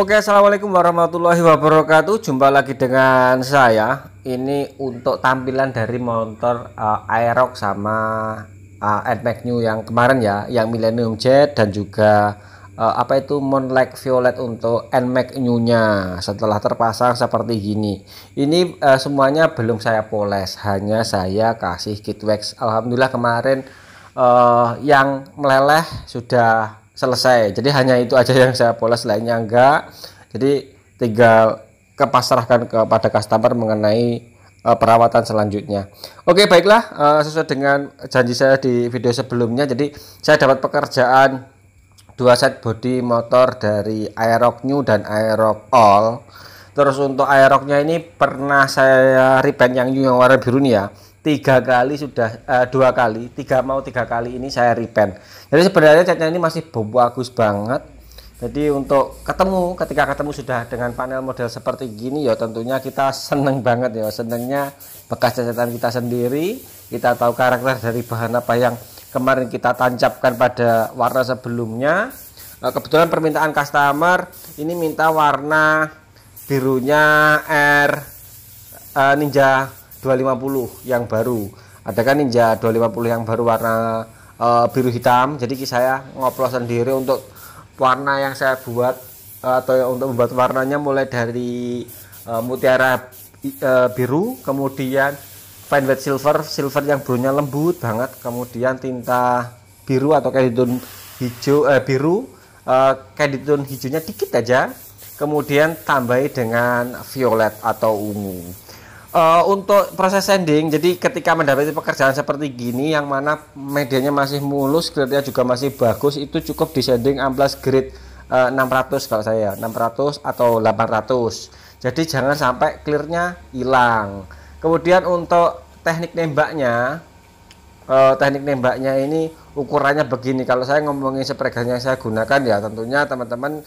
Oke, assalamualaikum warahmatullahi wabarakatuh. Jumpa lagi dengan saya. Ini untuk tampilan dari motor uh, Aerox sama uh, Nmax New yang kemarin ya, yang Millennium Jet dan juga uh, apa itu Moonlight Violet untuk Nmax New-nya setelah terpasang seperti gini. Ini uh, semuanya belum saya poles, hanya saya kasih kit wax. Alhamdulillah kemarin uh, yang meleleh sudah selesai. Jadi hanya itu aja yang saya poles lainnya enggak. Jadi tinggal kepasrahkan kepada customer mengenai uh, perawatan selanjutnya. Oke baiklah uh, sesuai dengan janji saya di video sebelumnya. Jadi saya dapat pekerjaan dua set body motor dari Aerox New dan Aerox All. Terus untuk Aeroxnya ini pernah saya repaint yang new yang warna biru nih ya tiga kali sudah uh, dua kali tiga mau tiga kali ini saya repaint jadi sebenarnya catnya ini masih bagus banget. Jadi untuk ketemu ketika ketemu sudah dengan panel model seperti gini ya tentunya kita seneng banget ya. Senengnya bekas catatan kita sendiri kita tahu karakter dari bahan apa yang kemarin kita tancapkan pada warna sebelumnya. Uh, kebetulan permintaan customer ini minta warna birunya R uh, Ninja 250 yang baru. Ada kan Ninja 250 yang baru warna uh, biru hitam. Jadi saya ngoplos sendiri untuk warna yang saya buat uh, atau untuk membuat warnanya mulai dari uh, mutiara uh, biru kemudian fine white silver. Silver yang birunya lembut banget kemudian tinta biru atau keditun hijau eh, biru. Uh, keditun hijaunya dikit aja kemudian tambahi dengan violet atau ungu uh, untuk proses sanding jadi ketika mendapati pekerjaan seperti gini yang mana medianya masih mulus grade juga masih bagus itu cukup di sanding amplas grade uh, 600 kalau saya 600 atau 800 jadi jangan sampai clearnya hilang. Kemudian untuk teknik nembaknya uh, teknik nembaknya ini ukurannya begini. Kalau saya ngomongin spregan yang saya gunakan ya tentunya teman-teman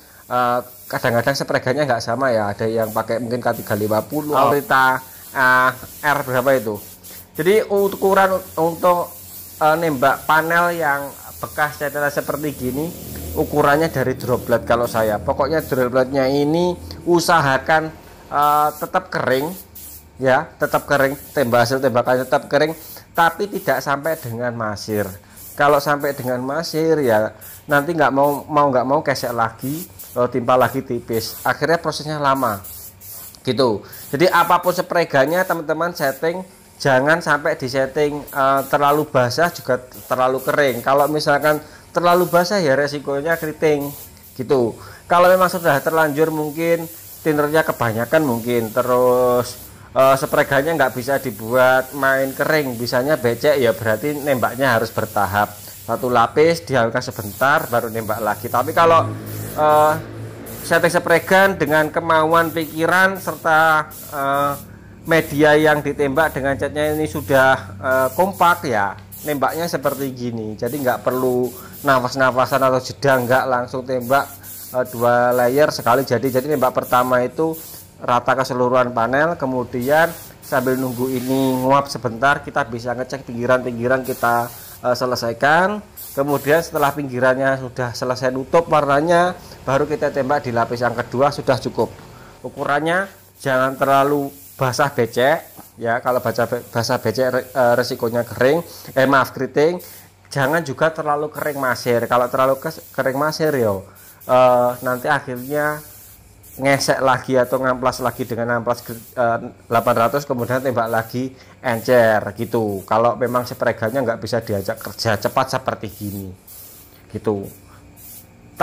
kadang-kadang spregannya nggak sama ya. Ada yang pakai mungkin K350 oh. Alita uh, R berapa itu? Jadi ukuran untuk uh, nembak panel yang bekas catatan seperti gini ukurannya dari droplet kalau saya. Pokoknya dropletnya ini usahakan uh, tetap kering ya tetap kering tembak hasil tembakannya tetap kering tapi tidak sampai dengan masir. Kalau sampai dengan masir ya nanti nggak mau mau nggak mau kesek lagi lalu timpa lagi tipis. Akhirnya prosesnya lama gitu. Jadi apa pun spreganya teman-teman setting jangan sampai di setting uh, terlalu basah juga terlalu kering. Kalau misalkan terlalu basah ya resikonya keriting. Gitu. Kalau memang sudah terlanjur mungkin tinernya kebanyakan mungkin. Terus uh, spreganya nggak bisa dibuat main kering. Bisanya becek ya berarti nembaknya harus bertahap. Satu lapis diangkat sebentar baru nembak lagi. Tapi kalau uh, setting spregan dengan kemauan pikiran serta uh, media yang ditembak dengan catnya ini sudah uh, kompak ya. Nembaknya seperti gini. Jadi nggak perlu nafas-nafasan atau jeda nggak langsung tembak uh, dua layer sekali. Jadi jadi nembak pertama itu rata keseluruhan panel. Kemudian sambil nunggu ini nguap sebentar kita bisa ngecek pinggiran-pinggiran kita uh, selesaikan. Kemudian setelah pinggirannya sudah selesai nutup warnanya baru kita tembak di lapis yang kedua sudah cukup. Ukurannya jangan terlalu basah becek ya. Kalau baca basah becek eh, resikonya kering. Eh maaf keriting. Jangan juga terlalu kering masir. Kalau terlalu kering masir yo eh, nanti akhirnya ngesek lagi atau ngamplas lagi dengan ngamplas uh, eh, 800 kemudian tembak lagi encer gitu. Kalau memang sepreganya nggak bisa diajak kerja cepat seperti gini. Gitu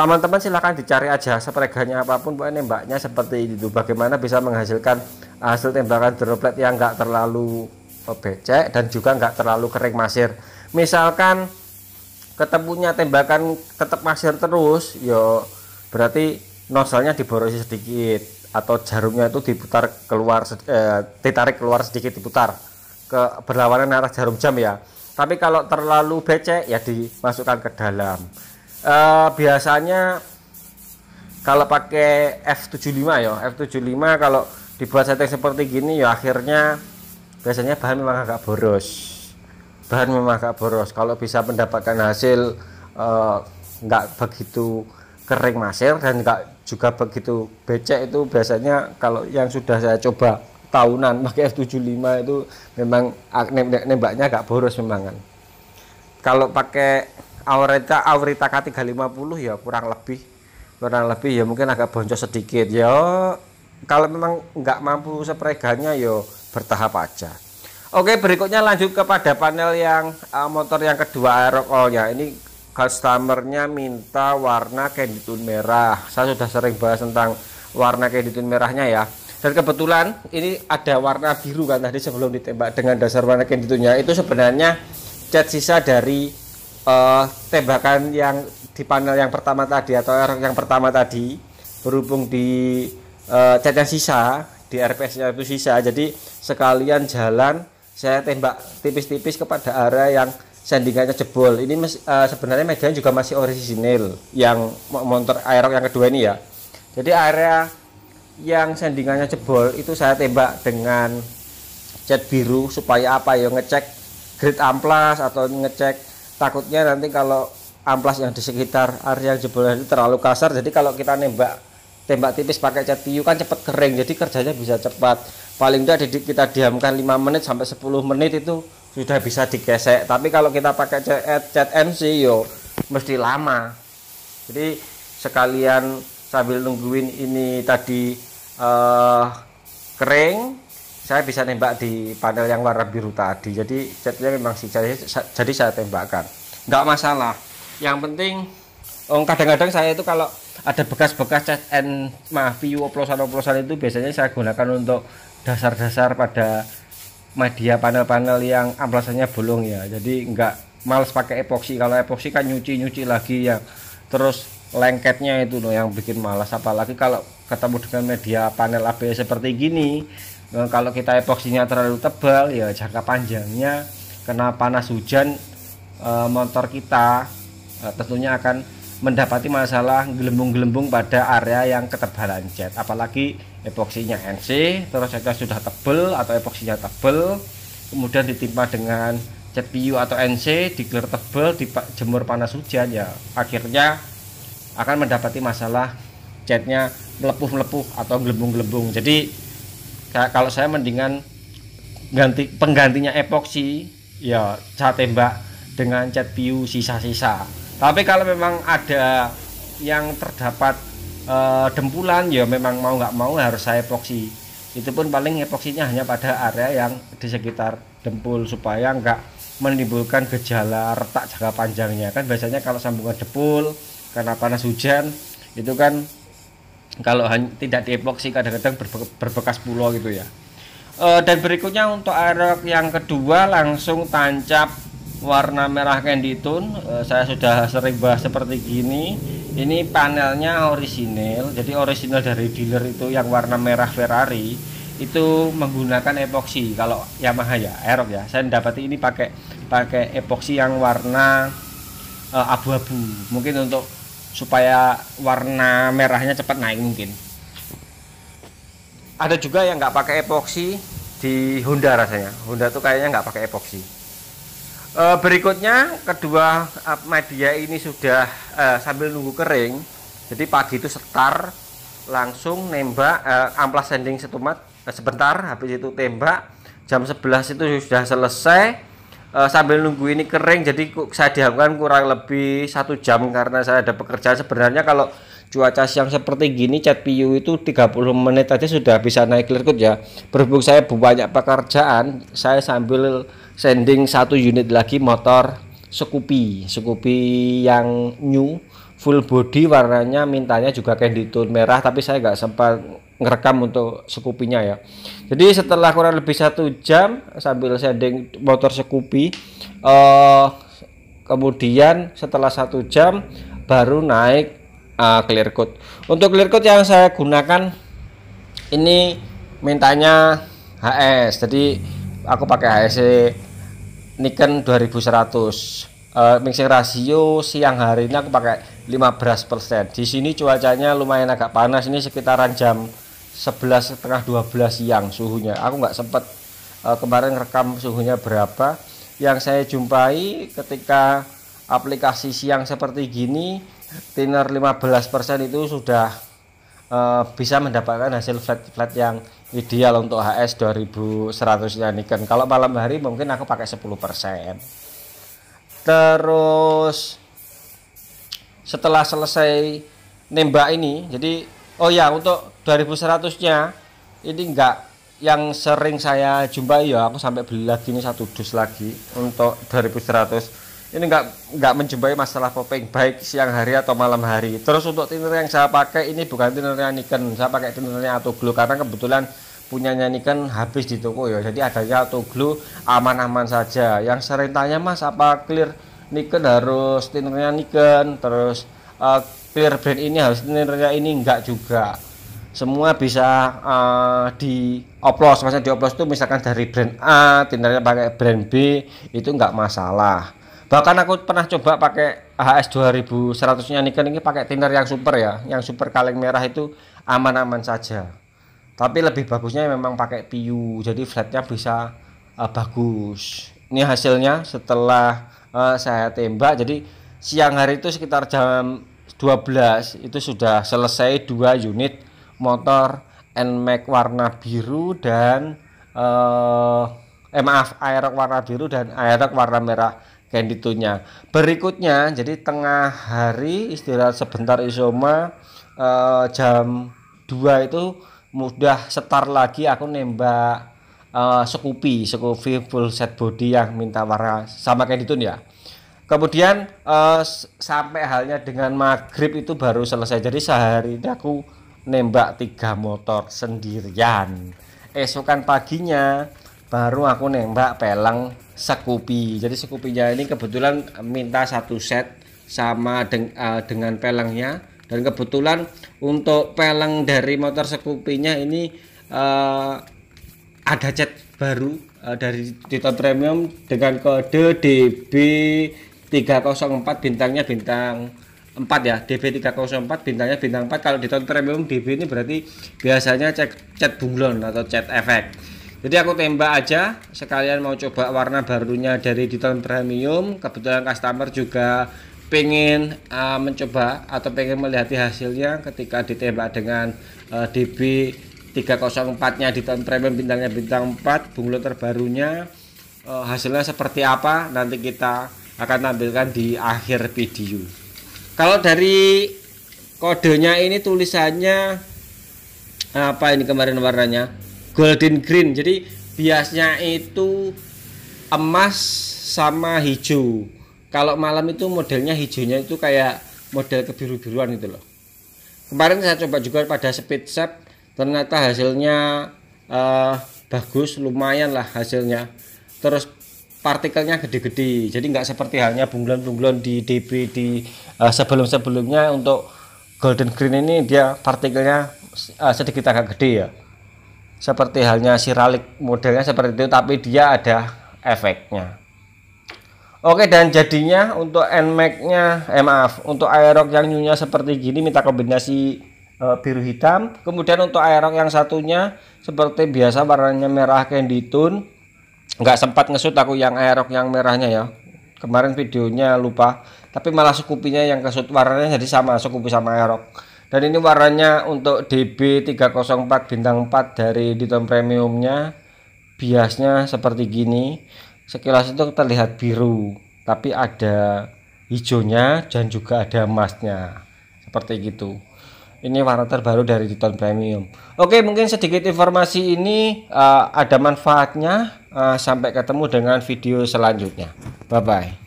teman-teman silahkan dicari aja sepreganya apa pun pokoknya nembaknya seperti itu bagaimana bisa menghasilkan hasil tembakan droplet yang nggak terlalu becek dan juga nggak terlalu kering masir. Misalkan ketemunya tembakan tetap masir terus yo berarti nozzle-nya diborosi sedikit atau jarumnya itu diputar keluar eh, ditarik keluar sedikit diputar ke berlawanan arah jarum jam ya. Tapi kalau terlalu becek ya dimasukkan ke dalam eh, biasanya kalau pakai F75 ya F75 kalau dibuat setting seperti gini ya akhirnya biasanya bahan memang agak boros. Bahan memang agak boros. Kalau bisa mendapatkan hasil eh, nggak begitu kering masir dan enggak juga begitu becek itu biasanya kalau yang sudah saya coba tahunan pakai F75 itu memang nembaknya agak boros memang kan. Kalau pakai Aurita Aurita K350 ya kurang lebih. Kurang lebih ya mungkin agak boncos sedikit. Ya kalau memang nggak mampu sepreganya ya bertahap aja. Oke berikutnya lanjut kepada panel yang uh, motor yang kedua aerokol ya. Ini customernya minta warna candy tone merah. Saya sudah sering bahas tentang warna candy tone merahnya ya. Dan kebetulan ini ada warna biru kan tadi sebelum ditembak dengan dasar warna candy tone nya itu sebenarnya cat sisa dari uh, tembakan yang di panel yang pertama tadi atau yang pertama tadi berhubung di uh, cat yang sisa di RPS nya itu sisa. Jadi sekalian jalan saya tembak tipis-tipis kepada area yang sandingannya jebol. Ini mes, uh, sebenarnya medianya juga masih orisinil yang motor aerok yang kedua ini ya. Jadi area yang sandingannya jebol itu saya tembak dengan cat biru supaya apa ya ngecek grid amplas atau ngecek takutnya nanti kalau amplas yang di sekitar area yang jebol itu terlalu kasar jadi kalau kita nembak tembak tipis pakai cat piu kan cepat kering jadi kerjanya bisa cepat. Paling tidak kita diamkan 5 menit sampai 10 menit itu sudah bisa digesek. Tapi kalau kita pakai cat, cat NC yo mesti lama. Jadi sekalian sambil nungguin ini tadi uh, kering saya bisa nembak di panel yang warna biru tadi. Jadi catnya memang sih jadi, saya tembakkan. Nggak masalah. Yang penting oh, kadang-kadang saya itu kalau ada bekas-bekas cat N maaf view oplosan-oplosan itu biasanya saya gunakan untuk dasar-dasar pada media panel-panel yang amplasannya bolong ya. Jadi enggak males pakai epoksi. Kalau epoksi kan nyuci-nyuci lagi ya. Terus lengketnya itu loh yang bikin malas. Apalagi kalau ketemu dengan media panel ABS seperti gini eh, kalau kita epoksinya terlalu tebal ya jangka panjangnya kena panas hujan eh, motor kita eh, tentunya akan mendapati masalah gelembung-gelembung pada area yang ketebalan cat apalagi epoksinya NC terus catnya sudah tebel atau epoksinya tebel kemudian ditimpa dengan cat PU atau NC digelar tebel dijemur panas hujan ya akhirnya akan mendapati masalah catnya melepuh-melepuh atau gelembung-gelembung. Jadi kalau saya mendingan ganti penggantinya epoksi. Ya cat tembak dengan cat PU sisa-sisa. Tapi kalau memang ada yang terdapat uh, dempulan ya memang mau nggak mau harus saya epoksi. Itu pun paling epoksinya hanya pada area yang di sekitar dempul supaya nggak menimbulkan gejala retak jangka panjangnya. Kan biasanya kalau sambungan dempul karena panas hujan itu kan kalau tidak diepoksi kadang-kadang berbekas pulau gitu ya. E, dan berikutnya untuk aerok yang kedua langsung tancap warna merah candy tone e, saya sudah sering bahas seperti gini. Ini panelnya orisinil. Jadi orisinil dari dealer itu yang warna merah Ferrari itu menggunakan epoksi. Kalau Yamaha ya Aerox ya. Saya mendapati ini pakai pakai epoksi yang warna uh, abu-abu. Mungkin untuk supaya warna merahnya cepat naik mungkin. Ada juga yang nggak pakai epoksi di Honda rasanya. Honda tuh kayaknya nggak pakai epoksi. E, berikutnya kedua media ini sudah e, sambil nunggu kering. Jadi pagi itu setar langsung nembak e, amplas sending setumat e, sebentar habis itu tembak. Jam 11 itu sudah selesai e, sambil nunggu ini kering jadi saya diamkan kurang lebih satu jam karena saya ada pekerjaan. Sebenarnya kalau cuaca siang seperti gini cat PU itu 30 menit aja sudah bisa naik clear ya. Berhubung saya banyak pekerjaan saya sambil sending satu unit lagi motor Scoopy. Scoopy yang new full body warnanya mintanya juga candy tone merah tapi saya nggak sempat ngerekam untuk Scoopy-nya ya. Jadi setelah kurang lebih satu jam sambil sending motor Scoopy uh, kemudian setelah satu jam baru naik uh, clear code. Untuk clear code yang saya gunakan ini mintanya HS jadi aku pakai HSC Nikon 2100 uh, mixing rasio siang hari ini aku pakai 15% di sini cuacanya lumayan agak panas ini sekitaran jam 11 setengah 12 siang suhunya. Aku nggak sempat uh, kemarin rekam suhunya berapa. Yang saya jumpai ketika aplikasi siang seperti gini thinner 15% itu sudah uh, bisa mendapatkan hasil flat flat yang ideal untuk HS 2100 nya Nikon kalau malam hari mungkin aku pakai 10% terus setelah selesai nembak ini jadi oh ya untuk 2100 nya ini enggak yang sering saya jumpai ya aku sampai beli lagi ini satu dus lagi untuk 2100 ini enggak enggak menjumpai masalah popping baik siang hari atau malam hari. Terus untuk thinner yang saya pakai ini bukan thinnernya Nikon saya pakai thinnernya Glow karena kebetulan punyanya Nikon habis di toko ya jadi adanya Glow aman-aman saja. Yang sering tanya mas apa clear? Nikon harus thinnernya Nikon terus uh, clear brand ini harus thinnernya ini enggak juga. Semua bisa uh, di oplos maksudnya di oplos itu misalkan dari brand A tinnernya pakai brand B itu enggak masalah. Bahkan aku pernah coba pakai HS 2100 nya Nikon ini pakai thinner yang super ya yang super kaleng merah itu aman-aman saja. Tapi lebih bagusnya memang pakai PU jadi flatnya bisa uh, bagus. Ini hasilnya setelah uh, saya tembak. Jadi siang hari itu sekitar jam 12 itu sudah selesai dua unit motor NMAX warna biru dan uh, eh maaf Aerox warna biru dan Aerox warna merah Canditunya berikutnya jadi tengah hari istirahat sebentar isoma uh, jam 2 itu mudah setar lagi aku nembak uh, Scoopy Scoopy full set body yang minta warna sama kayak gitu ya kemudian uh, sampai halnya dengan maghrib itu baru selesai. Jadi sehari ini aku nembak tiga motor sendirian. Esokan paginya baru aku nembak pelang Scoopy jadi Scoopy-nya ini kebetulan minta satu set sama deng uh, dengan pelengnya dan kebetulan untuk peleng dari motor Scoopy-nya ini uh, ada cat baru dari Titan Premium dengan kode DB 304 bintangnya bintang 4 ya DB 304 bintangnya bintang 4 kalau di tahun premium DB ini berarti biasanya cek cat bunglon atau cat efek. Jadi aku tembak aja sekalian mau coba warna barunya dari di premium. Kebetulan customer juga pengen uh, mencoba atau pengen melihat hasilnya ketika ditembak dengan uh, DB 304 nya di premium bintangnya bintang 4 bunglon terbarunya uh, hasilnya seperti apa nanti kita akan tampilkan di akhir video. Kalau dari kodenya ini tulisannya apa ini kemarin warnanya? Golden green. Jadi biasnya itu emas sama hijau. Kalau malam itu modelnya hijaunya itu kayak model kebiru-biruan itu loh. Kemarin saya coba juga pada speed set ternyata hasilnya uh, bagus lumayan lah hasilnya. Terus partikelnya gede-gede. Jadi nggak seperti halnya bunglon-bunglon di DB di uh, sebelum-sebelumnya untuk golden green ini dia partikelnya uh, sedikit agak gede ya. Seperti halnya siralik modelnya seperti itu tapi dia ada efeknya. Oke dan jadinya untuk NMAX nya eh maaf untuk Aerox yang nyunya seperti gini minta kombinasi uh, biru hitam. Kemudian untuk Aerox yang satunya seperti biasa warnanya merah candy tone nggak sempat ngesut aku yang aerok yang merahnya ya. Kemarin videonya lupa tapi malah sekupinya yang kesut warnanya jadi sama sekupi sama aerok dan ini warnanya untuk DB 304 bintang 4 dari Diton premiumnya biasnya seperti gini. Sekilas itu terlihat biru tapi ada hijaunya dan juga ada emasnya. Seperti gitu ini warna terbaru dari Titan Premium. Oke, mungkin sedikit informasi ini uh, ada manfaatnya. Uh, sampai ketemu dengan video selanjutnya. Bye bye.